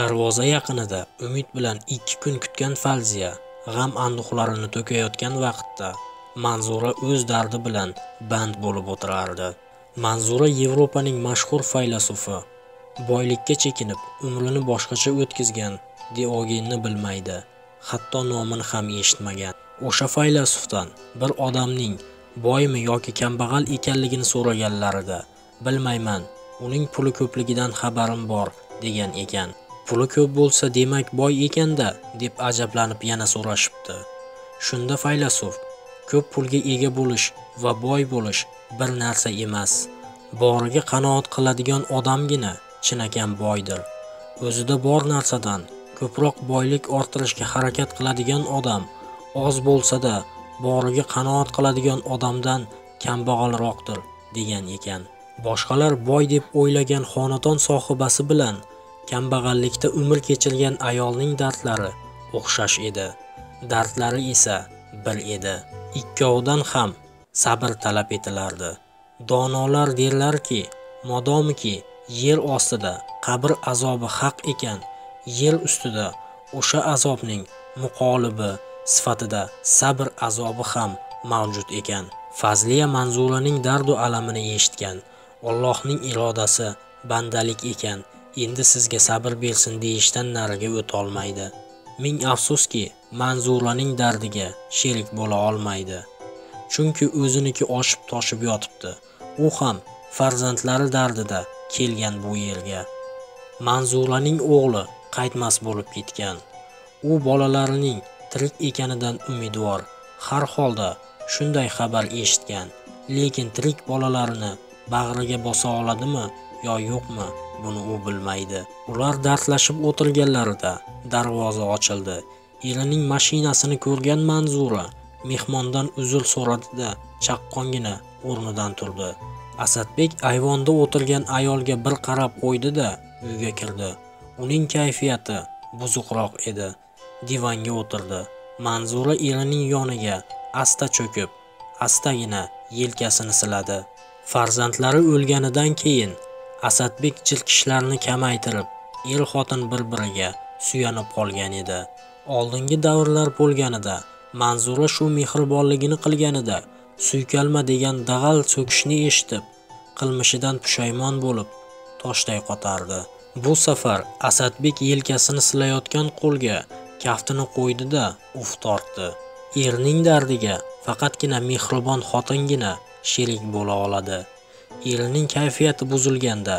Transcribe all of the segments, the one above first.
darvoza yaqinida umid bilan ikki kun kutgan falziya g'am anduhlarini to'kayotgan vaqtda manzura o'z dardi bilan band bo'lib o'tirardi. Manzura yevropaning mashhur faylasufi boylikka chekinib umrini boshqacha o'tkazgan diogenni bilmaydi hatto nomini ham eshitmagan. O'sha faylasufdan bir odamning boymi yoki kambag'al ekanligini so'raganlarida bilmayman uning puli ko'pligidan xabarim bor degan ekan. Puli ko'p bo'lsa demak boy ekanda deb ajablanib yana so'rashibdi. Shunda faylasuf ko'p pulga ega bo'lish va boy bo'lish bir narsa emas. Boriga qanoat qiladigan odamgina chinakam boydir. O'zida bor narsadan ko'proq boylik orttirishga harakat qiladigan odam oz bo'lsa-da boriga qanoat qiladigan odamdan kambag'alroqdir degan ekan. Boshqalar boy deb o'ylagan xonadon sohibasi bilan kambag'allikda umr kechirgan ayolning dardlari o'xshash edi. Dardlari esa bir edi. Ikkovidan ham sabr talab etilardi. Donolar derlarki modomiki yer ostida qabr azobi haq ekan yer ustida o'sha azobning muqolibi sifatida sabr azobi ham mavjud ekan. Fazliya manzuraning dardu alamini eshitgan Allohning irodasi bandalik ekan endi sizga sabr bersin deyishdan nariga o'tolmaydi. Ming afsuski manzuraning dardiga sherik bo'la olmaydi. Chunki o'ziniki oshib toshib yotibdi. U ham farzandlari dardida kelgan bu yerga. Manzuraning o'g'li qaytmas bo'lib ketgan. U bolalarining tirik ekanidan umidvor har holda shunday xabar eshitgan lekin tirik bolalarini bag'riga bosa oladimi yo yo'qmi buni u bilmaydi. Ular dardlashib o'tirganlarida darvoza ochildi. Erining mashinasini ko'rgan manzura mehmondan uzr so'radida chaqqongina o'rnidan turdi. Asadbek ayvonda o'tirgan ayolga bir qarab qo'ydi-da uyga kirdi. Uning kayfiyati buzuqroq edi. Divanga o'tirdi. Manzura erining yoniga asta cho'kib astagina yelkasini siladi. Farzandlari o'lganidan keyin asadbek jilkishlarni kamaytirib er xotin bir biriga suyanib qolgan edi. Oldingi davrlar bo'lganida manzura shu mehribonligini qilganida suykalma degan dag'al so'kishni eshitib qilmishidan pushaymon bo'lib toshday qotardi. Bu safar asadbek yelkasini silayotgan qo'lga kaftini qo'ydi-da uf tortdi. Erning dardiga faqatgina mehribon xotingina sherik bo'la oladi. Erining kayfiyati buzilganda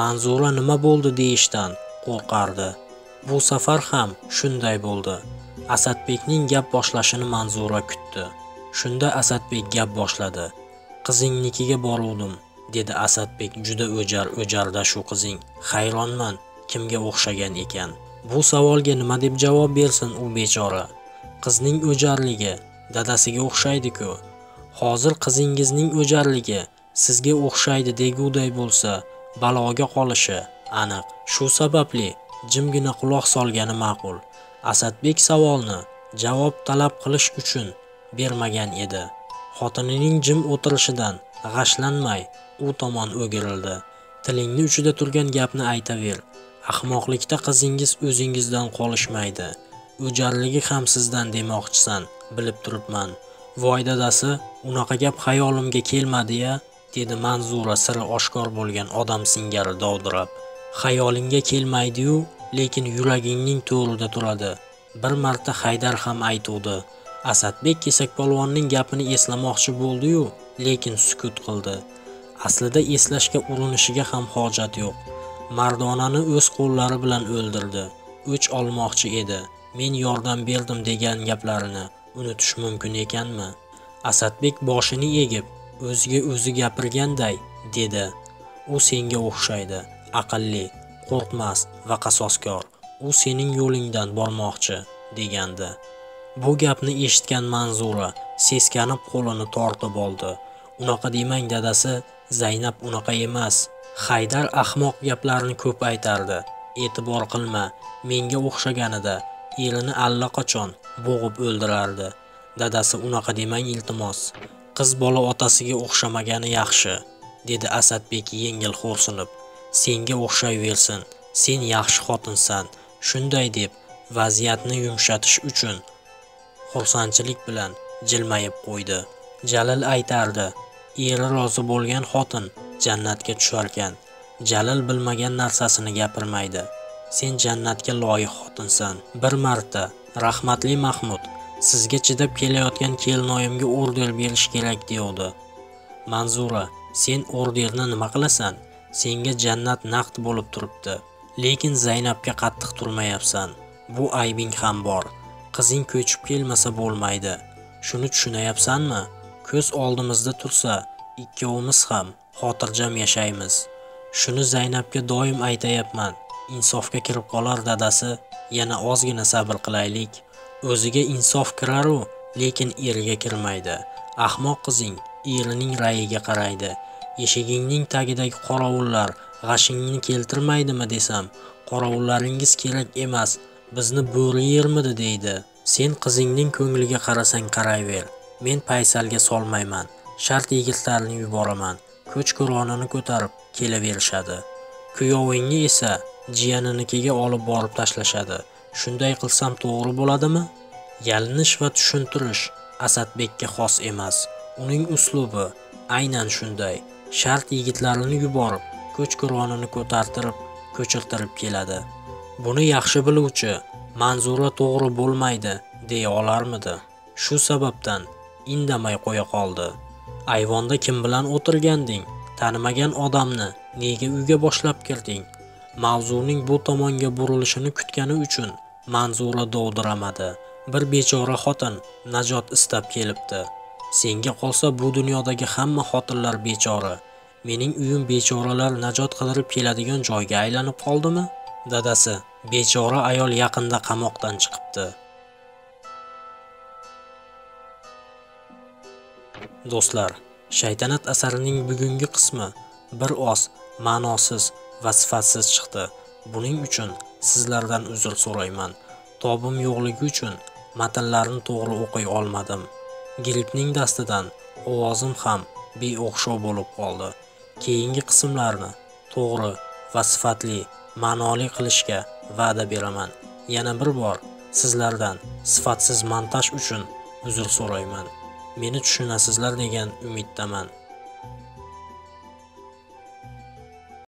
manzura nima bo'ldi deyishdan qo'rqardi. Bu safar ham shunday bo'ldi. Asadbekning gap boshlashini manzura kutdi. Shunda asadbek gap boshladi. Qizingnikiga boruvdim dedi asadbek juda o'jar o'jarda shu qizing. Hayronman kimga o'xshagan ekan? Bu savolga nima deb javob bersin u bechora? Qizning o'jarligi dadasiga o'xshaydi-ku. Hozir qizingizning o'jarligi sizga o'xshaydi deguday bo'lsa baloga qolishi aniq. Shu sababli jimgina quloq solgani ma'qul. Asadbek savolni javob talab qilish uchun bermagan edi. Xotinining jim o'tirishidan g'ashlanmay u tomon o'girildi. Tilingni uchida turgan gapni aytaver. Ahmoqlikda qizingiz o'zingizdan qolishmaydi. O'jarligi ham sizdan demoqchisan bilib turibman. Voy dadasi unaqa gap xayolimga kelmadi-ya dedi manzura siri oshkor bo'lgan odam singari dovdirab. Xayolingga kelmaydi-yu lekin yuragingning to'rida turadi bir marta haydar ham aytuvdi. Asadbek kesakpolvonning gapini eslamoqchi bo'ldi-yu lekin sukut qildi. Aslida eslashga urinishiga ham hojat yo'q. Mardonani o'z qo'llari bilan o'ldirdi. O'ch olmoqchi edi. Men yordam berdim degan gaplarini. Unutish mumkin ekanmi? Asadbek boshini egib o'ziga o'zi gapirganday dedi. U senga o'xshaydi aqlli qo'rqmas va qasoskor. U sening yo'lingdan bormoqchi degandi. Bu gapni eshitgan manzura seskanib qo'lini tortib oldi. Unaqa demang dadasi zaynab unaqa emas. Haydar ahmoq gaplarni ko'p aytardi e'tibor qilma menga o'xshaganida elini allaqachon bo'g'ib o'ldirardi. Dadasi unaqa demang iltimos qiz bola otasiga o'xshamagani yaxshi dedi asadbek yengil xo'rsinib. Senga o'xshayversin sen yaxshi xotinsan shunday deb vaziyatni yumshatish uchun xursandchilik bilan jilmayib qo'ydi. Jalil aytardi eri rozi bo'lgan xotin jannatga tusharkan. Jalil bilmagan narsasini gapirmaydi. Sen jannatga loyiq xotinsan. Bir marta rahmatli mahmud sizga chidab kelayotgan kelinoyimga order berish kerak devdi manzura sen orderni nima qilasan? Senga jannat naqd bo'lib turibdi. Lekin zaynabga qattiq turmayapsan. Bu aybing ham bor. Qizing ko'chib kelmasa bo'lmaydi. Shuni tushunayapsanmi? Ko'z oldimizda tursa ikkovimiz ham xotirjam yashaymiz. Shuni zaynabga doim aytayapman. Insofga kirib qolar dadasi yana ozgina sabr qilaylik. O'ziga insof kiraru lekin eriga kirmaydi. Ahmoq qizing erining rayiga qaraydi. Eshigingning tagidagi qorovullar g'ashingni keltirmaydimi desam qorovullaringiz kerak emas bizni bo'ri yermidi deydi. Sen qizingning ko'ngliga qarasang qarayver men paysalga solmayman shart yigitlarni yuboraman. Ko'ch ko'ronini ko'tarib kelaverishadi. Kuyovingni esa jiyaninikiga olib borib tashlashadi. Shunday qilsam to'g'ri bo'ladimi? Yalinish va tushuntirish asadbekka xos emas. Uning uslubi aynan shunday. Shart yigitlarini yuborib ko'ch ko'ronini ko'tartirib ko'chirtirib keladi. Buni yaxshi biluvchi manzura to'g'ri bo'lmaydi deya olarmidi? Shu sababdan indamay qo'ya qoldi. Ayvonda kim bilan o'tirganding tanimagan odamni nega uyga boshlab kirding? Mavzuning bu tomonga burilishini kutgani uchun manzura dovdiramadi. Bir bechora xotin najot istab kelibdi. Senga qolsa bu dunyodagi hamma xotinlar bechora. Mening uyim bechoralar najot qidirib keladigan joyga aylanib qoldimi? Dadasi bechora ayol yaqinda qamoqdan chiqibdi. Do'stlar shaytanat asarining bugungi qismi. Bir oz ma'nosiz va sifatsiz chiqdi. Buning uchun sizlardan uzr so'rayman. Tobim yo'qligi uchun matnlarni to'g'ri o'qiy olmadim. Grippning dastidan ovozim ham beo'xshov bo'lib qoldi. Keyingi qismlarni to'g'ri va sifatli ma'noli qilishga va'da beraman. Yana bir bor sizlardan sifatsiz montaj uchun uzr so'rayman. Meni tushunasizlar degan umiddaman.